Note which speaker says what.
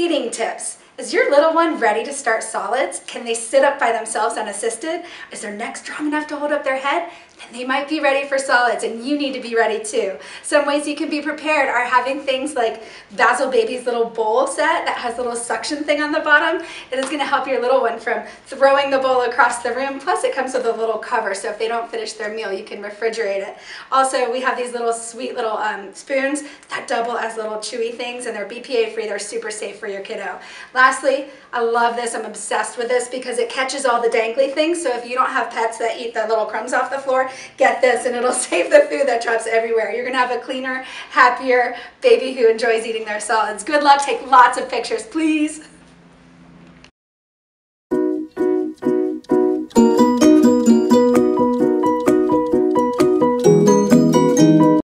Speaker 1: feeding tips. Is your little one ready to start solids? Can they sit up by themselves unassisted? Is their neck strong enough to hold up their head? Then they might be ready for solids and you need to be ready too. Some ways you can be prepared are having things like Bazzle Baby's little bowl set that has a little suction thing on the bottom. It is gonna help your little one from throwing the bowl across the room. Plus it comes with a little cover so if they don't finish their meal you can refrigerate it. Also we have these little sweet little um, spoons that double as little chewy things and they're BPA free. They're super safe for your kiddo. Lastly, I love this. I'm obsessed with this because it catches all the dangly things. So if you don't have pets that eat the little crumbs off the floor, get this and it'll save the food that drops everywhere. You're going to have a cleaner, happier baby who enjoys eating their solids. Good luck. Take lots of pictures, please.